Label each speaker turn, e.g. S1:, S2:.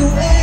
S1: the